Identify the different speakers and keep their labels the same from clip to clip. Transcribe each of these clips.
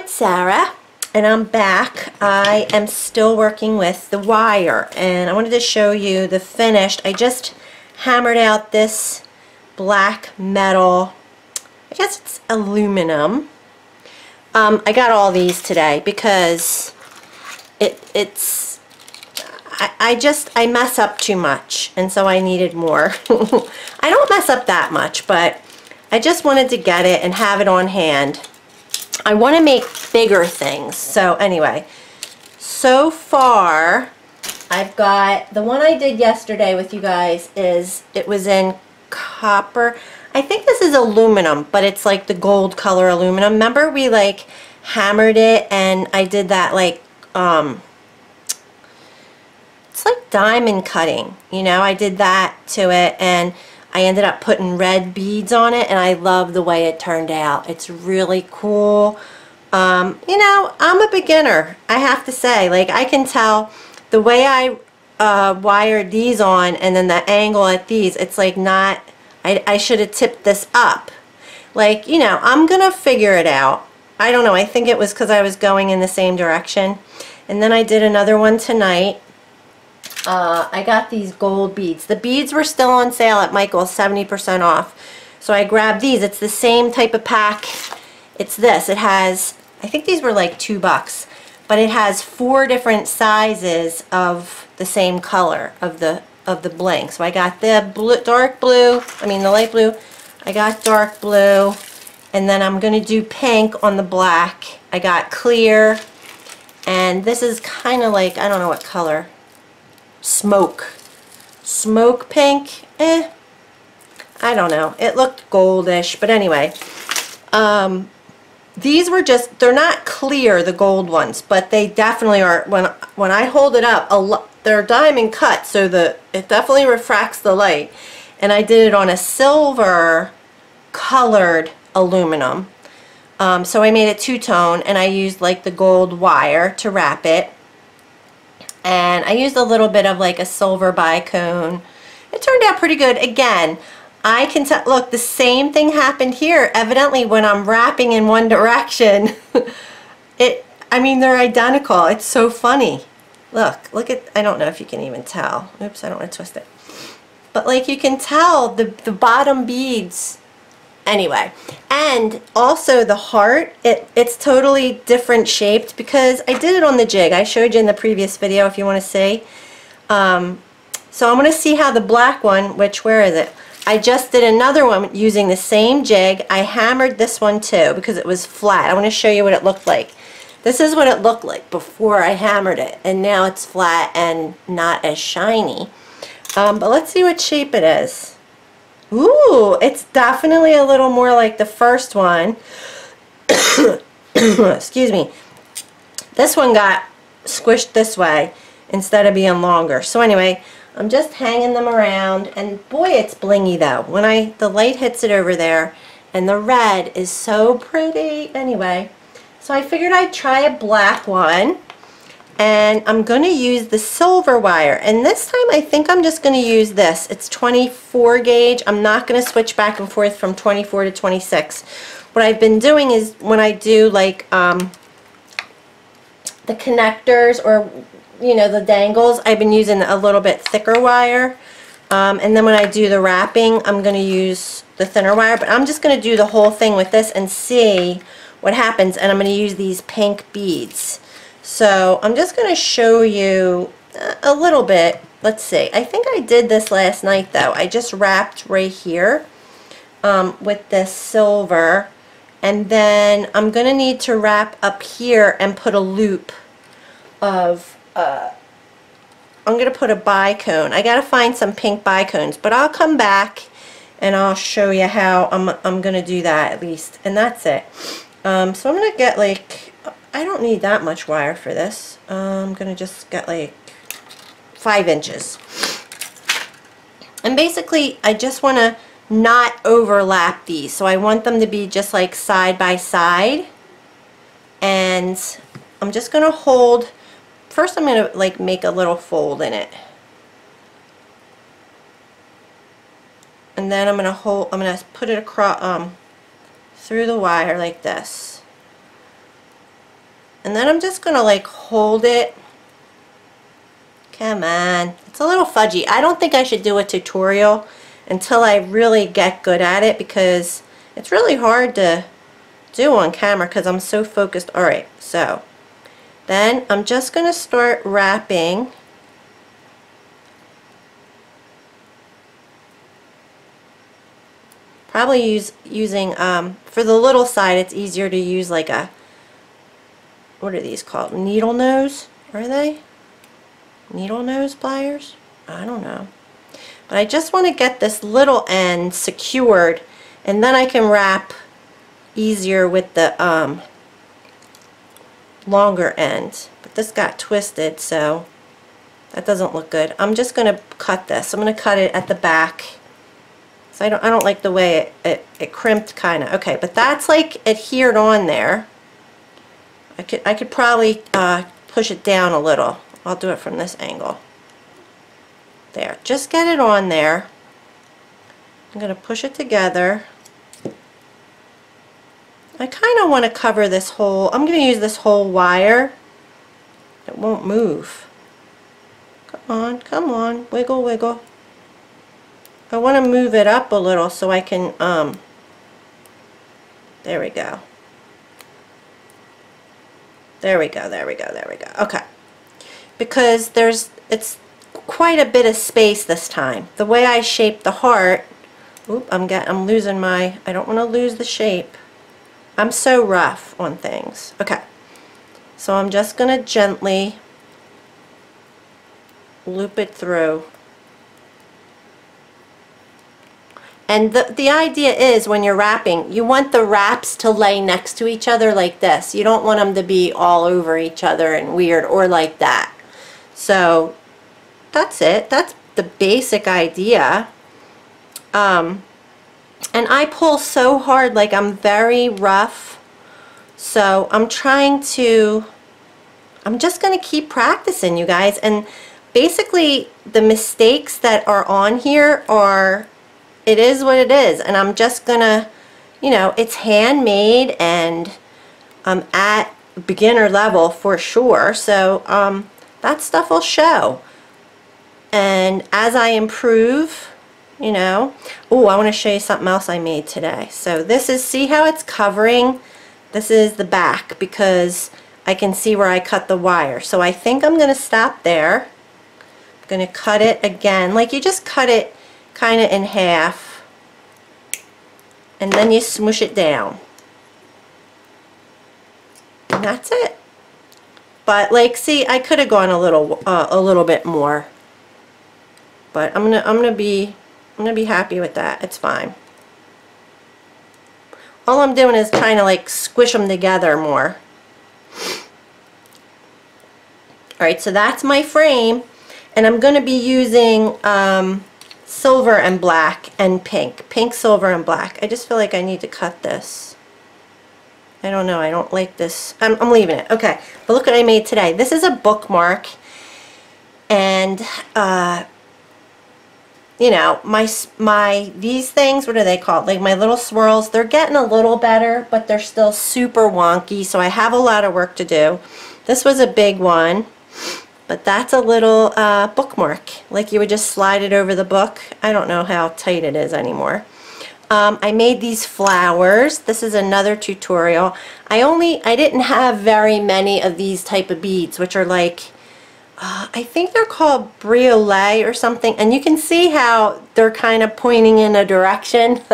Speaker 1: it's Sara and I'm back. I am still working with the wire and I wanted to show you the finished. I just hammered out this black metal, I guess it's aluminum. Um, I got all these today because it it's I, I just I mess up too much and so I needed more. I don't mess up that much but I just wanted to get it and have it on hand I want to make bigger things. So anyway, so far I've got, the one I did yesterday with you guys is, it was in copper. I think this is aluminum, but it's like the gold color aluminum. Remember we like hammered it and I did that like, um, it's like diamond cutting, you know, I did that to it and I ended up putting red beads on it and I love the way it turned out. It's really cool. Um, you know, I'm a beginner, I have to say. Like, I can tell the way I uh, wired these on and then the angle at these, it's like not, I, I should have tipped this up. Like, you know, I'm going to figure it out. I don't know, I think it was because I was going in the same direction. And then I did another one tonight uh, I got these gold beads. The beads were still on sale at Michael's, 70% off. So I grabbed these. It's the same type of pack. It's this. It has, I think these were like two bucks, but it has four different sizes of the same color of the of the blank. So I got the blue, dark blue, I mean the light blue. I got dark blue, and then I'm going to do pink on the black. I got clear, and this is kind of like, I don't know what color smoke. Smoke pink, eh, I don't know. It looked goldish, but anyway. Um, these were just, they're not clear, the gold ones, but they definitely are, when when I hold it up, a lot, they're diamond cut, so the it definitely refracts the light. And I did it on a silver colored aluminum. Um, so I made it two-tone, and I used like the gold wire to wrap it and I used a little bit of like a silver bicone. It turned out pretty good. Again, I can tell, look, the same thing happened here. Evidently, when I'm wrapping in one direction, it, I mean, they're identical. It's so funny. Look, look at, I don't know if you can even tell. Oops, I don't want to twist it. But like you can tell, the, the bottom beads anyway and also the heart it it's totally different shaped because I did it on the jig. I showed you in the previous video if you want to see. Um, so I'm to see how the black one which where is it? I just did another one using the same jig. I hammered this one too because it was flat. I want to show you what it looked like. This is what it looked like before I hammered it and now it's flat and not as shiny. Um, but let's see what shape it is Ooh, it's definitely a little more like the first one. Excuse me. This one got squished this way instead of being longer. So anyway, I'm just hanging them around and boy it's blingy though. When I the light hits it over there and the red is so pretty. Anyway, so I figured I'd try a black one and I'm going to use the silver wire. And this time I think I'm just going to use this. It's 24 gauge. I'm not going to switch back and forth from 24 to 26 what I've been doing is when I do like um, the connectors or you know the dangles I've been using a little bit thicker wire. Um, and then when I do the wrapping I'm going to use the thinner wire. But I'm just going to do the whole thing with this and see what happens. And I'm going to use these pink beads so I'm just going to show you a little bit. Let's see. I think I did this last night though. I just wrapped right here um, with this silver. And then I'm going to need to wrap up here and put a loop of, uh, I'm going to put a bicone. I got to find some pink bicones, but I'll come back and I'll show you how I'm, I'm going to do that at least. And that's it. Um, so I'm going to get like I don't need that much wire for this. Uh, I'm going to just get like five inches. And basically, I just want to not overlap these. So I want them to be just like side by side. And I'm just going to hold, first I'm going to like make a little fold in it. And then I'm going to hold, I'm going to put it across, um, through the wire like this And then I'm just going to like hold it. Come on. It's a little fudgy. I don't think I should do a tutorial until I really get good at it because it's really hard to do on camera because I'm so focused. Alright, so then I'm just going to start wrapping probably use using um, for the little side it's easier to use like a what are these called? Needle nose? Are they? Needle nose pliers? I don't know. But I just want to get this little end secured and then I can wrap easier with the um, longer end. But this got twisted so that doesn't look good. I'm just gonna cut this. I'm gonna cut it at the back. So I don't, I don't like the way it, it, it crimped kind of. Okay, but that's like adhered on there. I could, I could probably uh, push it down a little. I'll do it from this angle. There, just get it on there. I'm going to push it together. I kind of want to cover this whole, I'm going to use this whole wire. It won't move. Come on, come on, wiggle, wiggle. I want to move it up a little so I can, um, there we go. There we go, there we go, there we go. Okay. Because there's, it's quite a bit of space this time. The way I shaped the heart, oop, I'm get, I'm losing my, I don't want to lose the shape. I'm so rough on things. Okay. So I'm just going to gently loop it through. And the, the idea is when you're wrapping, you want the wraps to lay next to each other like this. You don't want them to be all over each other and weird or like that. So that's it. That's the basic idea. Um, and I pull so hard, like I'm very rough. So I'm trying to, I'm just going to keep practicing, you guys. And basically the mistakes that are on here are it is what it is and I'm just gonna you know it's handmade and I'm at beginner level for sure so um, that stuff will show. And as I improve you know oh I want to show you something else I made today. So this is see how it's covering? This is the back because I can see where I cut the wire. So I think I'm gonna stop there. I'm gonna cut it again. Like you just cut it kind of in half and then you smush it down. And that's it. But like see I could have gone a little uh, a little bit more. But I'm gonna I'm gonna be I'm gonna be happy with that. It's fine. All I'm doing is trying to like squish them together more. Alright so that's my frame and I'm to be using um, silver and black and pink. Pink, silver, and black. I just feel like I need to cut this. I don't know. I don't like this. I'm, I'm leaving it. Okay. But look what I made today. This is a bookmark. And, uh, you know, my, my, these things, what are they called? Like my little swirls, they're getting a little better, but they're still super wonky. So I have a lot of work to do. This was a big one. But that's a little uh, bookmark, like you would just slide it over the book. I don't know how tight it is anymore. Um, I made these flowers. This is another tutorial. I only, I didn't have very many of these type of beads, which are like, uh, I think they're called briolette or something. And you can see how they're kind of pointing in a direction.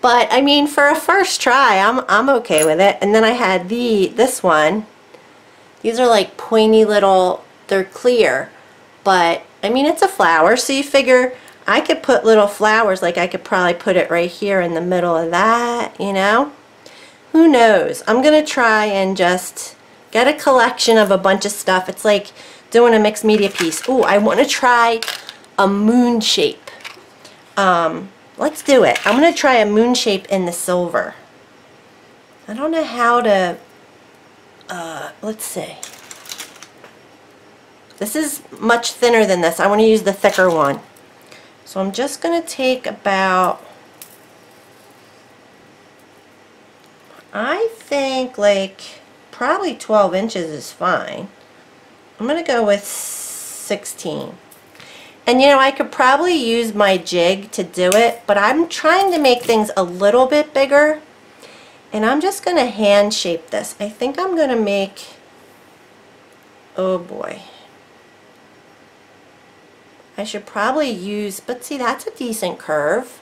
Speaker 1: but I mean, for a first try, I'm, I'm okay with it. And then I had the, this one. These are like pointy little they're clear. But, I mean, it's a flower, so you figure I could put little flowers, like I could probably put it right here in the middle of that, you know? Who knows? I'm going to try and just get a collection of a bunch of stuff. It's like doing a mixed media piece. Ooh, I want to try a moon shape. Um, let's do it. I'm going to try a moon shape in the silver. I don't know how to, uh, let's see. This is much thinner than this. I want to use the thicker one. So I'm just going to take about, I think like probably 12 inches is fine. I'm going to go with 16. And you know, I could probably use my jig to do it, but I'm trying to make things a little bit bigger. And I'm just going to hand shape this. I think I'm going to make, oh boy. I should probably use, but see that's a decent curve.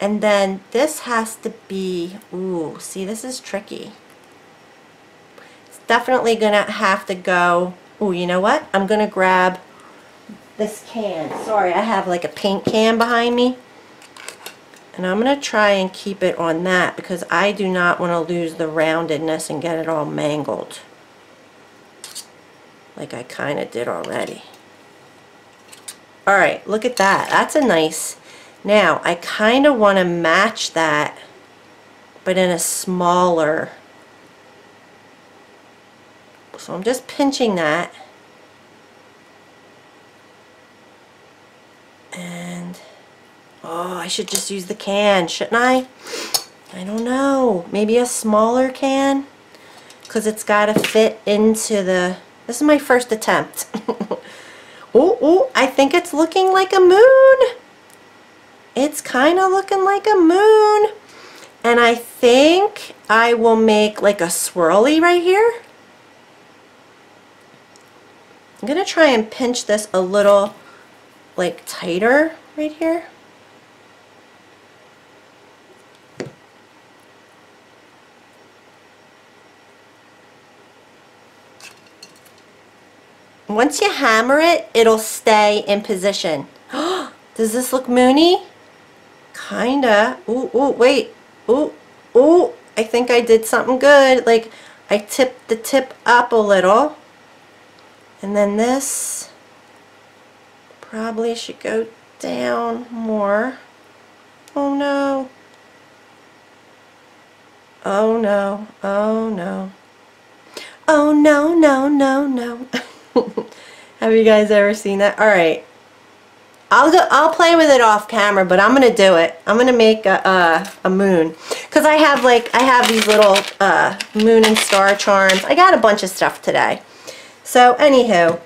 Speaker 1: And then this has to be, ooh, see this is tricky. It's definitely gonna have to go, ooh, you know what? I'm gonna grab this can. Sorry, I have like a paint can behind me. And I'm gonna try and keep it on that because I do not want to lose the roundedness and get it all mangled. Like I kind of did already. All right, look at that. That's a nice, now I kind of want to match that, but in a smaller. So I'm just pinching that. And, oh, I should just use the can, shouldn't I? I don't know. Maybe a smaller can? Because it's got to fit into the, this is my first attempt. Oh, I think it's looking like a moon. It's kind of looking like a moon. And I think I will make like a swirly right here. I'm going to try and pinch this a little like tighter right here. Once you hammer it, it'll stay in position. Does this look moony? Kinda. Ooh, ooh, wait. Ooh, ooh. I think I did something good. Like, I tipped the tip up a little. And then this probably should go down more. Oh no. Oh no. Oh no. Oh no, no, no, no. Have you guys ever seen that? All right. I'll go, I'll play with it off camera, but I'm gonna do it. I'm gonna make a a, a moon because I have like I have these little uh, moon and star charms. I got a bunch of stuff today. So anywho,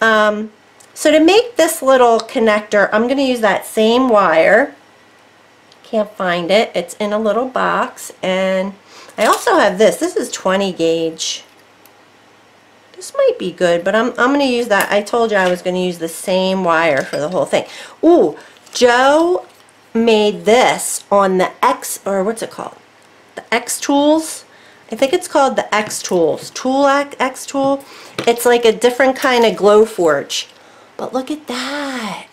Speaker 1: um, so to make this little connector, I'm gonna use that same wire. Can't find it. It's in a little box, and I also have this. This is 20 gauge. This might be good, but I'm, I'm going to use that. I told you I was going to use the same wire for the whole thing. Ooh, Joe made this on the X, or what's it called? The X Tools. I think it's called the X Tools. Tool X Tool. It's like a different kind of Glowforge. But look at that.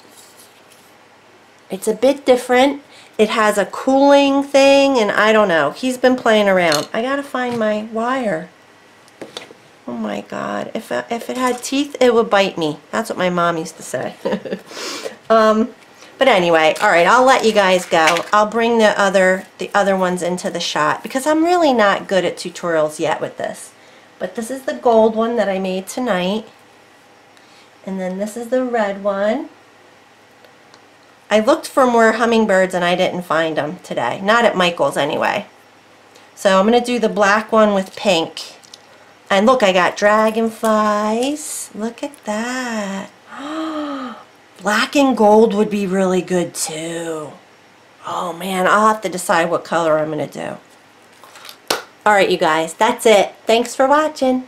Speaker 1: It's a bit different. It has a cooling thing, and I don't know. He's been playing around. I gotta find my wire. Oh my god. If, if it had teeth, it would bite me. That's what my mom used to say. um, but anyway, alright, I'll let you guys go. I'll bring the other, the other ones into the shot because I'm really not good at tutorials yet with this. But this is the gold one that I made tonight. And then this is the red one. I looked for more hummingbirds and I didn't find them today. Not at Michael's anyway. So I'm going to do the black one with pink. And look, I got dragonflies. Look at that. Black and gold would be really good too. Oh man, I'll have to decide what color I'm going to do. Alright you guys, that's it. Thanks for watching.